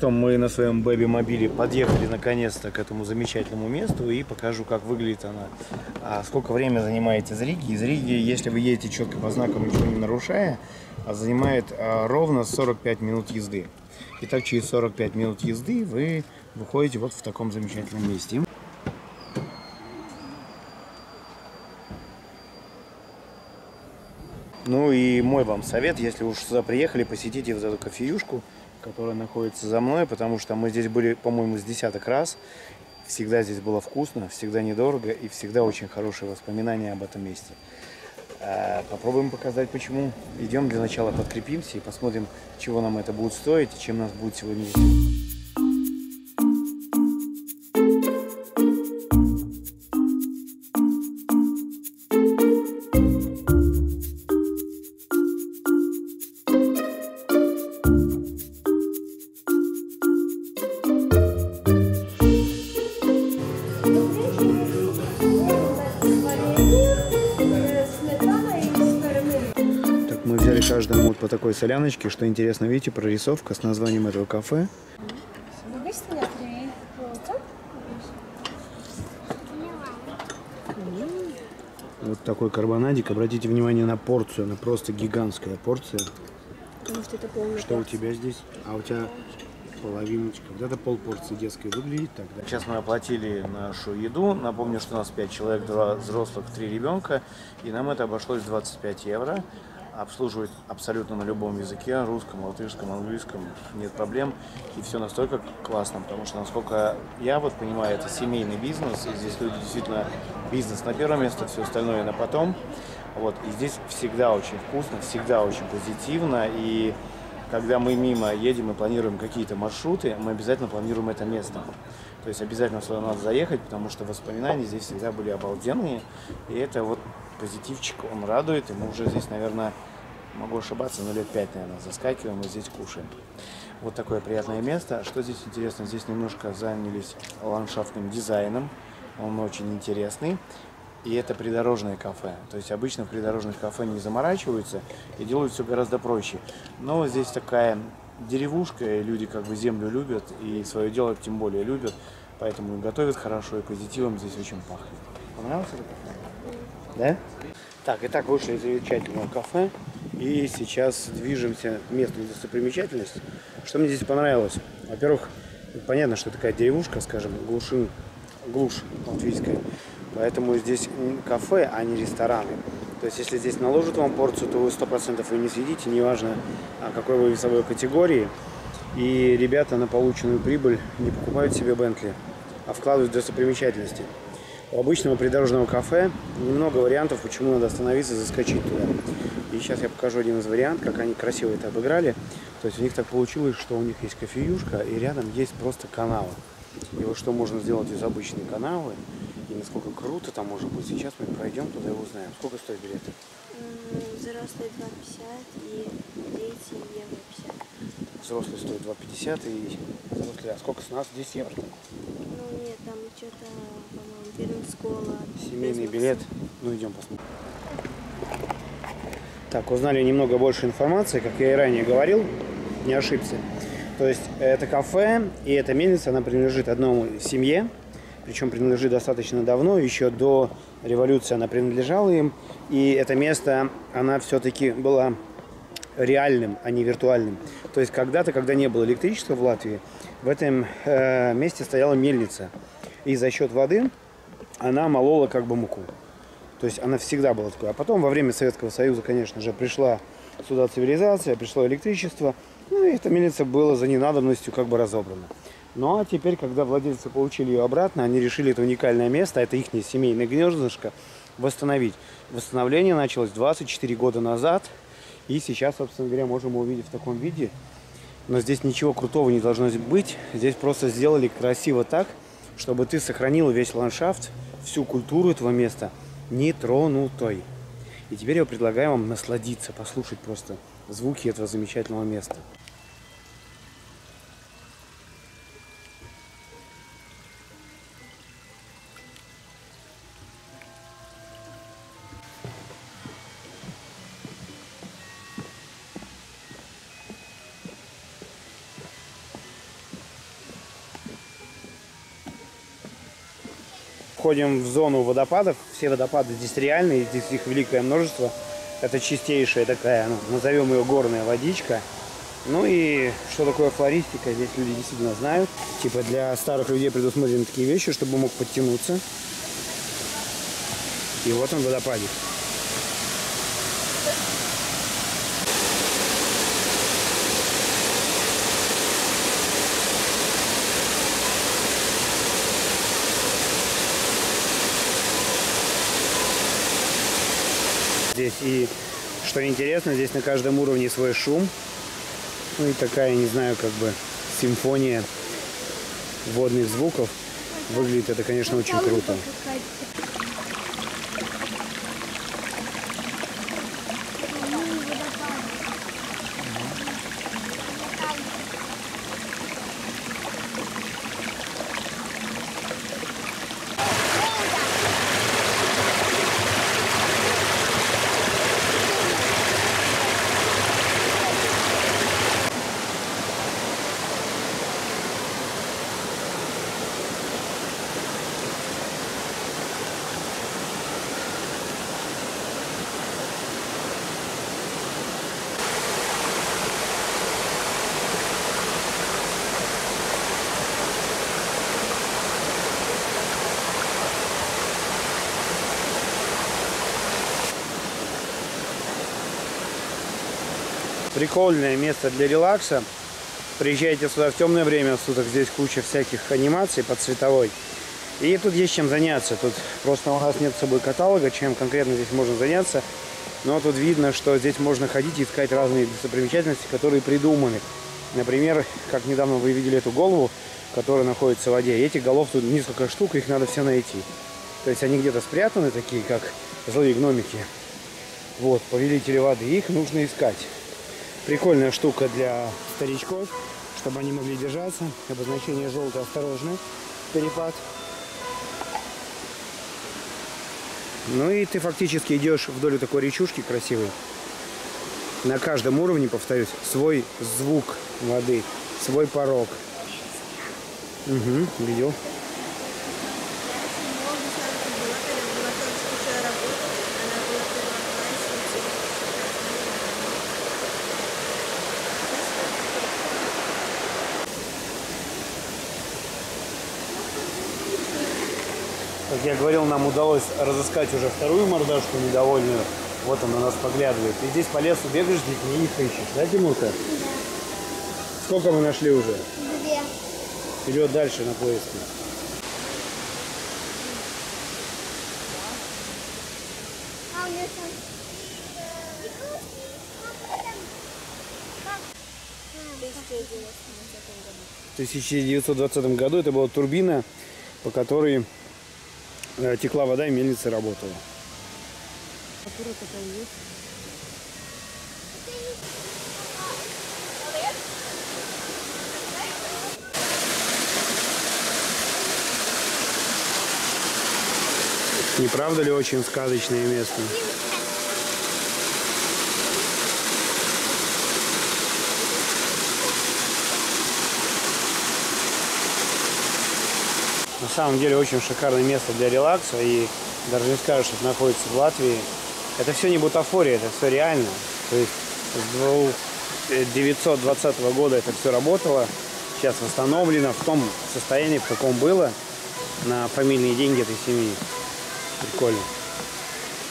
Что, мы на своем бэби-мобиле подъехали наконец-то к этому замечательному месту и покажу, как выглядит она. А сколько времени занимает из Риги? Из Риги, если вы едете четко по знакам, ничего не нарушая, а занимает а, ровно 45 минут езды. Итак, через 45 минут езды вы выходите вот в таком замечательном месте. Ну и мой вам совет, если уж сюда приехали, посетите вот эту кофеюшку, которая находится за мной, потому что мы здесь были, по-моему, с десяток раз. Всегда здесь было вкусно, всегда недорого и всегда очень хорошие воспоминания об этом месте. А, попробуем показать почему. Идем для начала подкрепимся и посмотрим, чего нам это будет стоить и чем нас будет сегодня вести. Соляночке. Что интересно, видите, прорисовка с названием этого кафе. Вот такой карбонадик. Обратите внимание на порцию. Она просто гигантская порция. Потому что это полная Что у тебя здесь? А у тебя половиночка. Вот это полпорции детской выглядит так. Да? Сейчас мы оплатили нашу еду. Напомню, что у нас 5 человек, 2 взрослых, 3 ребенка. И нам это обошлось 25 евро обслуживать абсолютно на любом языке, русском, латышском, английском, нет проблем. И все настолько классно, потому что, насколько я вот понимаю, это семейный бизнес, и здесь люди действительно бизнес на первое место, все остальное на потом. Вот, и здесь всегда очень вкусно, всегда очень позитивно, и когда мы мимо едем и планируем какие-то маршруты, мы обязательно планируем это место. То есть обязательно сюда надо заехать, потому что воспоминания здесь всегда были обалденные. И это вот позитивчик, он радует. И мы уже здесь, наверное, могу ошибаться, но лет пять, наверное, заскакиваем и здесь кушаем. Вот такое приятное место. Что здесь интересно? Здесь немножко занялись ландшафтным дизайном. Он очень интересный. И это придорожное кафе. То есть обычно в придорожных кафе не заморачиваются и делают все гораздо проще. Но здесь такая деревушка, и люди как бы землю любят, и свое дело тем более любят. Поэтому готовят хорошо, и позитивом здесь очень пахнет. Понравилось это кафе? Да? Так, итак, вышли из замечательного кафе. И сейчас движемся в местную достопримечательность. Что мне здесь понравилось? Во-первых, понятно, что такая деревушка, скажем, глушин, глушь латвийская. Поэтому здесь кафе, а не рестораны. То есть, если здесь наложат вам порцию, то вы сто процентов ее не съедите, неважно, а какой вы весовой категории. И ребята на полученную прибыль не покупают себе Бентли, а вкладывают в достопримечательности. У обычного придорожного кафе немного вариантов, почему надо остановиться и заскочить туда. И сейчас я покажу один из вариантов, как они красиво это обыграли. То есть у них так получилось, что у них есть кофеюшка, и рядом есть просто каналы. И вот что можно сделать из обычной канавы, насколько круто там может быть. Сейчас мы пройдем туда и узнаем. Сколько стоит билет? Взрослые 2,50 и дети евро 50. Взрослый стоит 2,50 и взрослый. А сколько с нас? 10 евро? Ну нет, там что-то, по-моему, первая Семейный билет. Ну идем посмотрим. Так, узнали немного больше информации, как я и ранее говорил, не ошибся. То есть это кафе и эта мельница, она принадлежит одному семье, причем принадлежит достаточно давно, еще до революции она принадлежала им. И это место, она все-таки была реальным, а не виртуальным. То есть когда-то, когда не было электричества в Латвии, в этом э, месте стояла мельница. И за счет воды она молола как бы муку. То есть она всегда была такой. А потом во время Советского Союза, конечно же, пришла сюда цивилизация, пришло электричество. Ну и эта мельница была за ненадобностью как бы разобрана. Ну а теперь, когда владельцы получили ее обратно, они решили это уникальное место, это их семейное гнездышко, восстановить. Восстановление началось 24 года назад. И сейчас, собственно говоря, можем увидеть в таком виде. Но здесь ничего крутого не должно быть. Здесь просто сделали красиво так, чтобы ты сохранил весь ландшафт, всю культуру этого места – нетронутой. И теперь я предлагаю вам насладиться, послушать просто звуки этого замечательного места. Входим в зону водопадов. Все водопады здесь реальные, здесь их великое множество. Это чистейшая такая, ну, назовем ее горная водичка. Ну и что такое флористика, здесь люди действительно знают. Типа для старых людей предусмотрены такие вещи, чтобы мог подтянуться. И вот он водопадик. Здесь и, что интересно, здесь на каждом уровне свой шум. Ну и такая, не знаю, как бы симфония водных звуков. Выглядит это, конечно, очень круто. Прикольное место для релакса. Приезжайте сюда в темное время суток, здесь куча всяких анимаций под цветовой. И тут есть чем заняться. Тут просто у нас нет с собой каталога, чем конкретно здесь можно заняться. Но тут видно, что здесь можно ходить и искать разные достопримечательности, которые придуманы. Например, как недавно вы видели эту голову, которая находится в воде. И этих голов тут несколько штук, их надо все найти. То есть они где-то спрятаны, такие как злые гномики. Вот, повелители воды, их нужно искать. Прикольная штука для старичков, чтобы они могли держаться. Обозначение желтое, осторожно, перепад. Ну и ты фактически идешь вдоль такой речушки красивой. На каждом уровне, повторюсь, свой звук воды, свой порог. Угу, видел. Как я говорил, нам удалось разыскать уже вторую мордашку недовольную. Вот она нас поглядывает. И здесь по лесу бегаешь детьми, их ищешь. Да, Тимурка? Да. Сколько мы нашли уже? Две. Вперед дальше на поиски. А у меня там... В 1920 году это была турбина, по которой текла вода и мельница работала. Не правда ли очень сказочное место? Самом деле очень шикарное место для релакса и даже не скажешь, что это находится в Латвии. Это все не бутафория, это все реально. То есть с 1920 года это все работало, сейчас восстановлено в том состоянии, в каком было, на фамильные деньги этой семьи. Прикольно.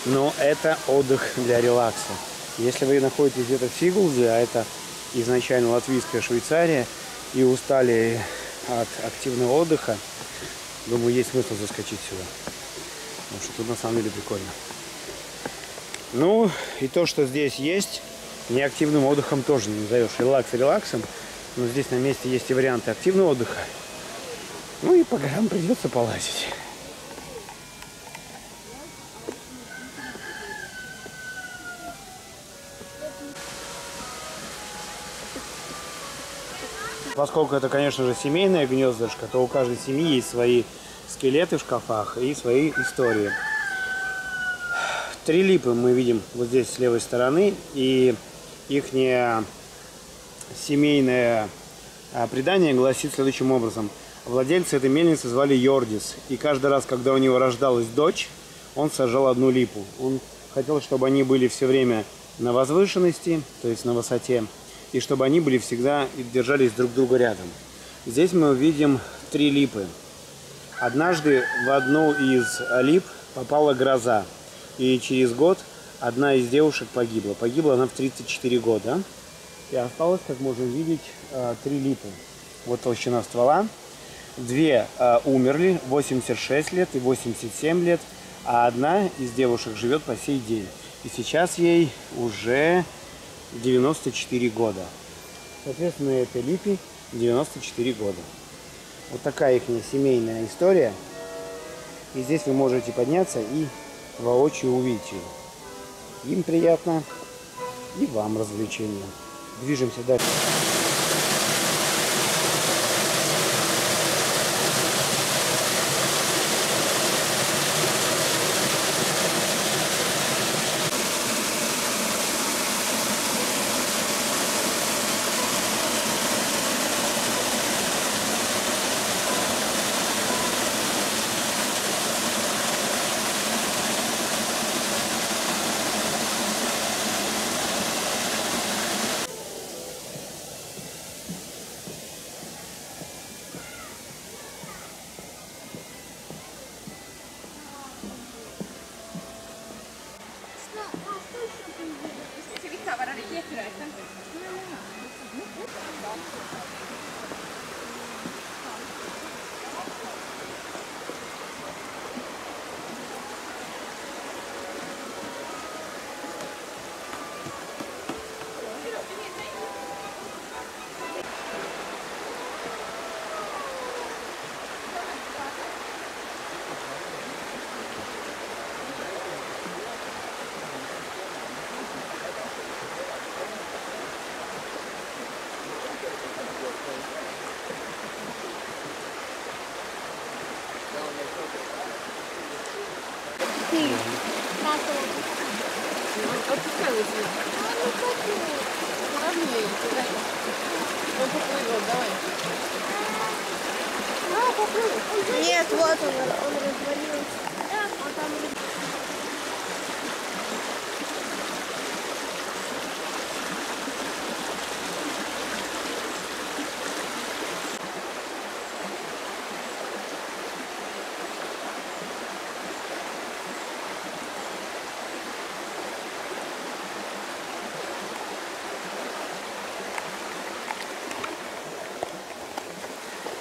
Но это отдых для релакса. Если вы находитесь где-то в Сигулде, а это изначально латвийская Швейцария, и устали от активного отдыха, думаю, есть смысл заскочить сюда. Потому что тут на самом деле прикольно. Ну, и то, что здесь есть, неактивным отдыхом тоже не назовешь. Релакс релаксом. Но здесь на месте есть и варианты активного отдыха. Ну и по горам придется полазить. Поскольку это, конечно же, семейное гнездышко, то у каждой семьи есть свои скелеты в шкафах и свои истории. Три липы мы видим вот здесь с левой стороны, и их семейное а, предание гласит следующим образом. Владельца этой мельницы звали Йордис. И каждый раз, когда у него рождалась дочь, он сажал одну липу. Он хотел, чтобы они были все время на возвышенности, то есть на высоте, и чтобы они были всегда и держались друг друга рядом. Здесь мы увидим три липы. Однажды в одну из лип попала гроза, и через год одна из девушек погибла. Погибла она в 34 года. И осталось, как можно видеть, э, три липы. Вот толщина ствола. Две э, умерли, 86 лет и 87 лет, а одна из девушек живет по сей день. И сейчас ей уже 94 года. Соответственно, этой липе 94 года. Вот такая их семейная история. И здесь вы можете подняться и воочию увидеть ее. Им приятно, и вам развлечение. Движемся дальше. はい。Нет, вот он, он развалился. Он там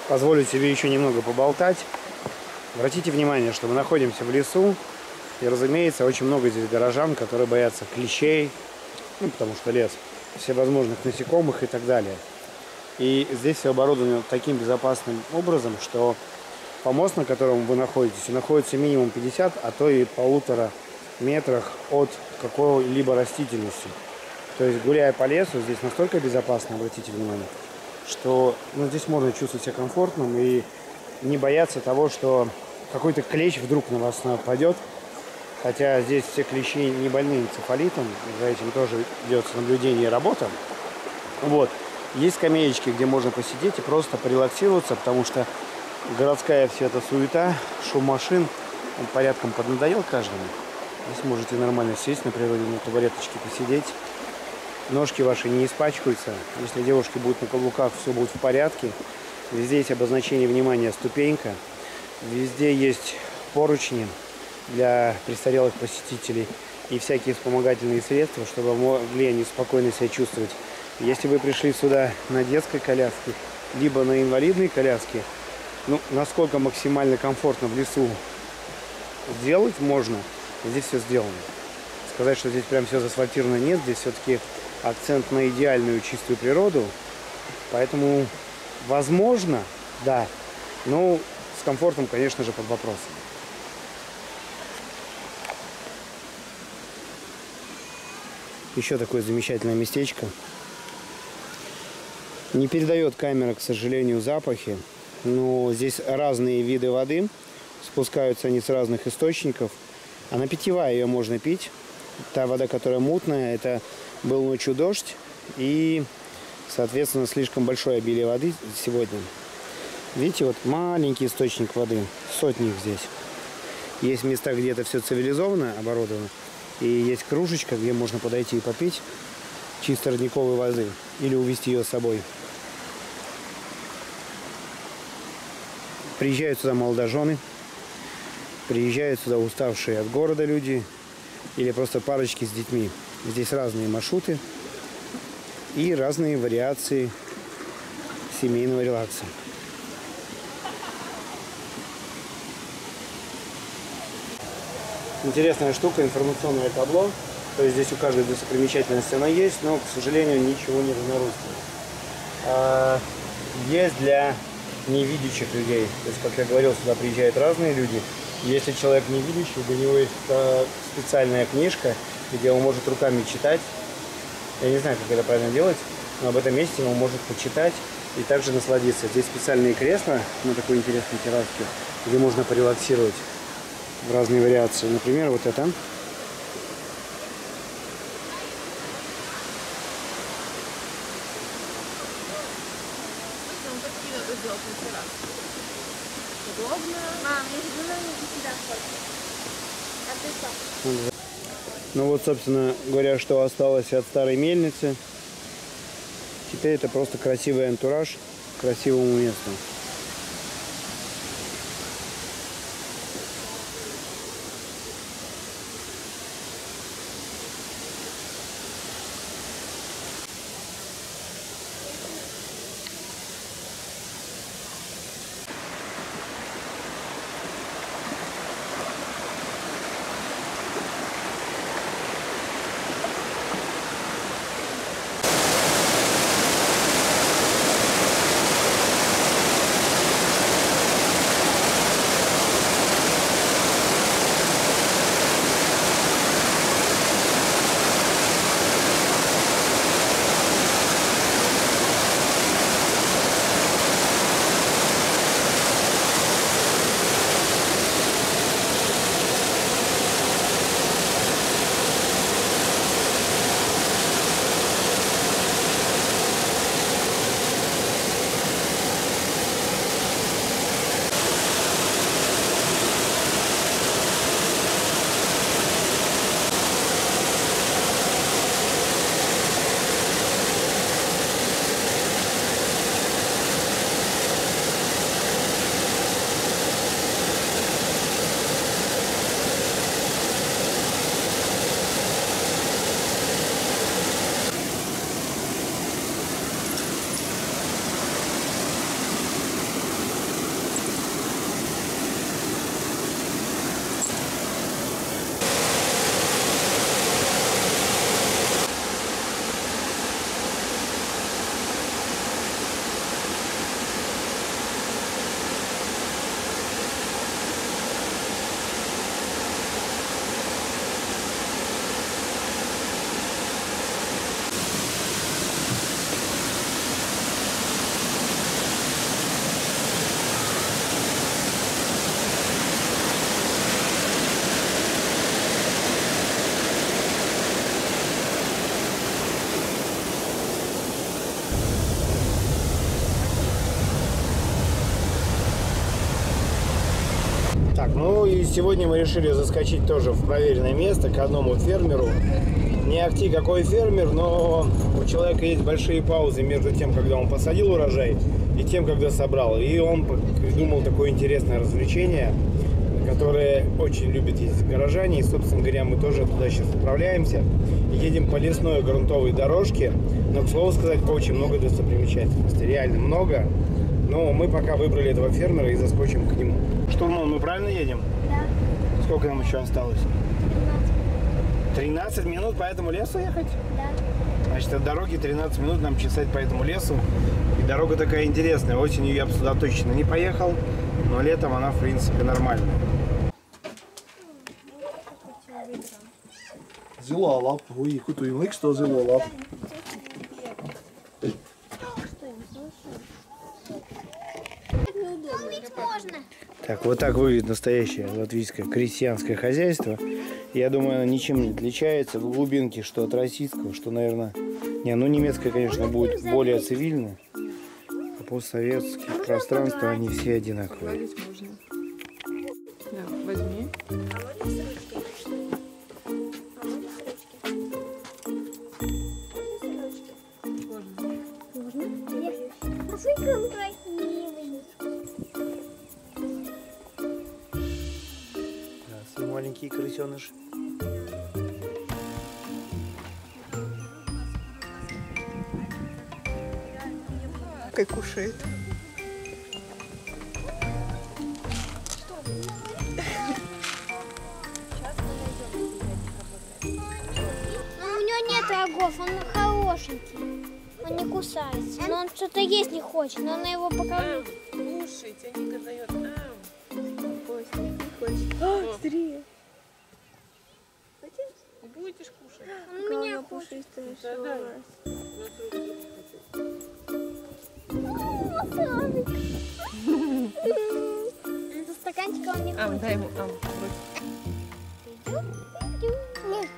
позволю себе еще немного поболтать. Обратите внимание, что мы находимся в лесу, и, разумеется, очень много здесь горожан, которые боятся клещей, ну, потому что лес, всевозможных насекомых и так далее. И здесь все оборудовано таким безопасным образом, что помост, на котором вы находитесь, находится минимум 50, а то и полутора метрах от какой-либо растительности. То есть, гуляя по лесу, здесь настолько безопасно, обратите внимание, что ну, здесь можно чувствовать себя комфортным и не бояться того, что какой-то клещ вдруг на вас нападет. Хотя здесь все клещи не больны энцефалитом, за этим тоже ведется наблюдение и работа. Вот. Есть скамеечки, где можно посидеть и просто порелаксироваться, потому что городская вся эта суета, шум машин, он порядком поднадоел каждому. Здесь можете нормально сесть на природе, на табуреточке посидеть ножки ваши не испачкаются. Если девушки будут на каблуках, все будет в порядке. Везде есть обозначение внимания ступенька. Везде есть поручни для престарелых посетителей и всякие вспомогательные средства, чтобы могли они спокойно себя чувствовать. Если вы пришли сюда на детской коляске, либо на инвалидной коляске, ну, насколько максимально комфортно в лесу сделать можно, здесь все сделано. Сказать, что здесь прям все заасфальтировано нет, здесь все-таки акцент на идеальную чистую природу. Поэтому, возможно, да, но с комфортом, конечно же, под вопросом. Еще такое замечательное местечко. Не передает камера, к сожалению, запахи. Но здесь разные виды воды. Спускаются они с разных источников. А на питьевая ее можно пить. Та вода, которая мутная, это был ночью дождь и, соответственно, слишком большое обилие воды сегодня. Видите, вот маленький источник воды. Сотни их здесь. Есть места, где это все цивилизованно оборудовано. И есть кружечка, где можно подойти и попить чисто родниковой воды. Или увезти ее с собой. Приезжают сюда молодожены. Приезжают сюда уставшие от города люди. Или просто парочки с детьми. Здесь разные маршруты. И разные вариации семейного релакса. Интересная штука, информационное табло. То есть здесь у каждой достопримечательности она есть, но, к сожалению, ничего не на. А, есть для невидящих людей. То есть, как я говорил, сюда приезжают разные люди. Если человек невидящий, для него есть специальная книжка, где он может руками читать. Я не знаю, как это правильно делать, но об этом месте он может почитать и также насладиться. Здесь специальные кресла на такой интересной терраске, где можно порелаксировать в разные вариации. Например, вот это. Удобно. Мам, я же говорю, не сюда хочешь. А ты что? Ну вот, собственно говоря, что осталось от старой мельницы. Теперь это просто красивый антураж красивому месту. Сегодня мы решили заскочить тоже в проверенное место к одному фермеру. Не ахти какой фермер, но у человека есть большие паузы между тем, когда он посадил урожай, и тем, когда собрал. И он придумал такое интересное развлечение, которое очень любят ездить горожане. И, собственно говоря, мы тоже туда сейчас отправляемся. Едем по лесной грунтовой дорожке, но, к слову сказать, очень много достопримечательностей. Реально много. Но мы пока выбрали этого фермера и заскочим к нему. Штурман, мы правильно едем? Сколько нам еще осталось? 13 минут по этому лесу ехать? Да. Значит, от дороги 13 минут нам чесать по этому лесу. И дорога такая интересная. Осенью я бы сюда точно не поехал, но летом она, в принципе, нормальная. Zilolap, hoe je goed hoe je links to zilolap. Что, не слышу? Так неудобно. можно. Так, вот так выглядит настоящее латвийское крестьянское хозяйство. Я думаю, оно ничем не отличается в глубинке, что от российского, что, наверное... Не, ну немецкое, конечно, будет более цивильно. постсоветских пространств, они все одинаковые. Как кушает. Но у него нет рогов, он хорошенький. Он не кусается. Но он что-то есть не хочет. Надо его покормить. Кушай, тебя не дает. А, смотри. Будешь кушать? Он меня кушает. Да, да. Это стаканчика он не Ам, хочет. дай ему, ам, брось. Нет.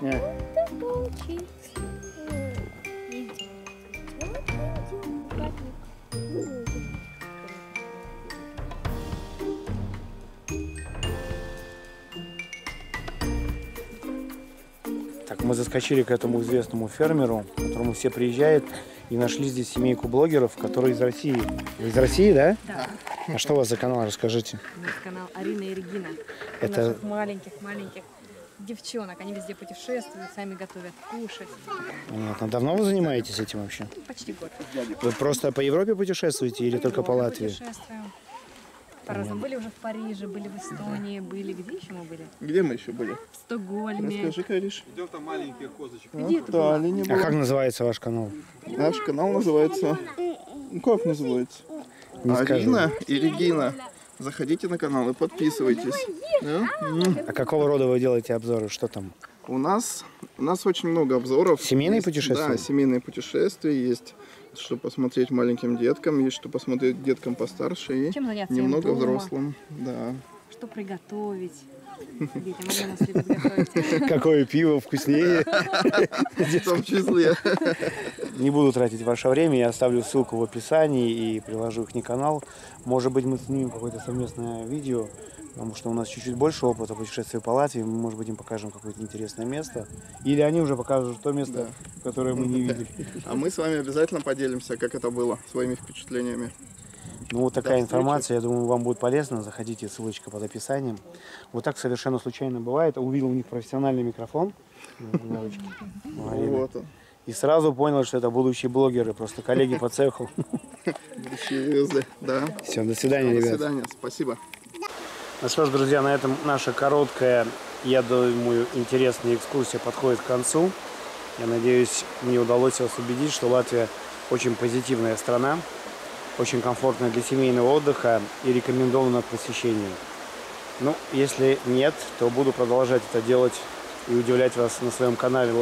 Нет. Нет. Мы заскочили к этому известному фермеру, к которому все приезжают, и нашли здесь семейку блогеров, которые из России. Вы из России, да? Да, А что у вас за канал, расскажите. у нас канал Арина и Регина. Это- маленьких-маленьких девчонок. Они везде путешествуют, сами готовят кушать. Понятно. Давно вы занимаетесь этим вообще? Почти год. Вы просто по Европе путешествуете или только по Латвии? Путешествуем. По-разному. Были уже в Париже, были в Эстонии, были... Где еще мы были? Где мы еще были? В Стокгольме. Расскажи, Кариш. Идем там маленькие козочки. Где это Да, было? А как называется ваш канал? Наш канал называется... Ну, как называется? Не скажу. Арина и Регина. Заходите на канал и подписывайтесь. Да? А какого рода вы делаете обзоры? Что там? У нас, у нас очень много обзоров. Семейные Есть- путешествия? Да, семейные путешествия есть. Что посмотреть маленьким деткам, есть что посмотреть деткам постарше и Чем заняться немного дома? взрослым. Да. Что приготовить? Какое пиво вкуснее? В том числе. Не буду тратить ваше время, я оставлю ссылку в описании и приложу их на канал. Может быть, мы снимем какое-то совместное видео, потому что у нас чуть-чуть больше опыта путешествия по Латвии. Мы, может быть, им покажем какое-то интересное место. Или они уже покажут то место, которое мы не видели. А мы с вами обязательно поделимся, как это было, своими впечатлениями. Ну, вот такая встречи. информация, я думаю, вам будет полезна. Заходите, ссылочка под описанием. Вот так совершенно случайно бывает. Увидел у них профессиональный микрофон. Вот он. И сразу понял, что это будущие блогеры, просто коллеги по цеху. Будущие звезды. Да. Все, до свидания, До ребят. свидания. Спасибо. Ну что ж, друзья, на этом наша короткая, я думаю, интересная экскурсия подходит к концу. Я надеюсь, мне удалось вас убедить, что Латвия очень позитивная страна, очень комфортная для семейного отдыха и рекомендована к посещению. Ну, если нет, то буду продолжать это делать и удивлять вас на своем канале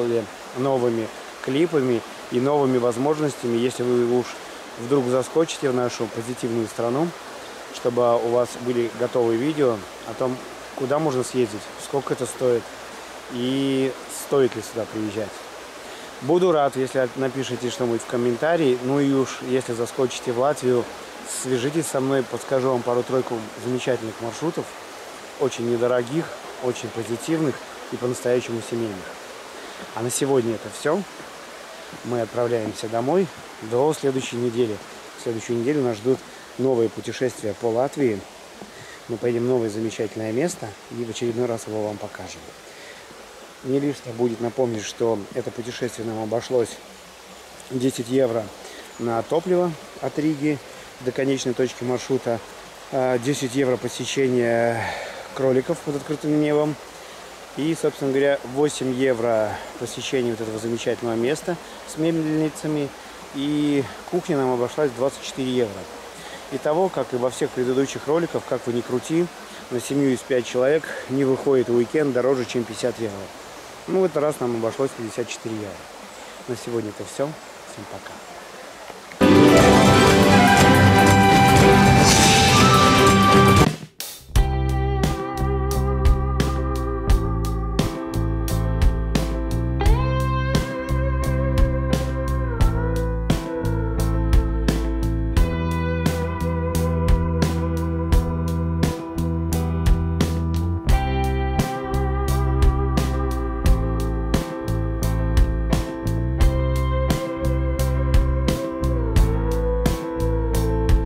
новыми клипами и новыми возможностями, если вы уж вдруг заскочите в нашу позитивную страну, чтобы у вас были готовые видео о том, куда можно съездить, сколько это стоит и стоит ли сюда приезжать. Буду рад, если напишите что-нибудь в комментарии. Ну и уж если заскочите в Латвию, свяжитесь со мной, подскажу вам пару-тройку замечательных маршрутов, очень недорогих, очень позитивных и по-настоящему семейных. А на сегодня это все. Мы отправляемся домой до следующей недели. В следующую неделю нас ждут новые путешествия по Латвии. Мы поедем в новое замечательное место и в очередной раз его вам покажем. Не лишнее будет напомнить, что это путешествие нам обошлось 10 евро на топливо от Риги до конечной точки маршрута, а 10 евро посещение кроликов под открытым небом и, собственно говоря, 8 евро посещение вот этого замечательного места с мельницами и кухня нам обошлась 24 евро. Итого, как и во всех предыдущих роликах, как вы ни крути, на семью из 5 человек не выходит уикенд дороже, чем 50 евро. Ну, в этот раз нам обошлось 54 евро. На сегодня это все. Всем пока.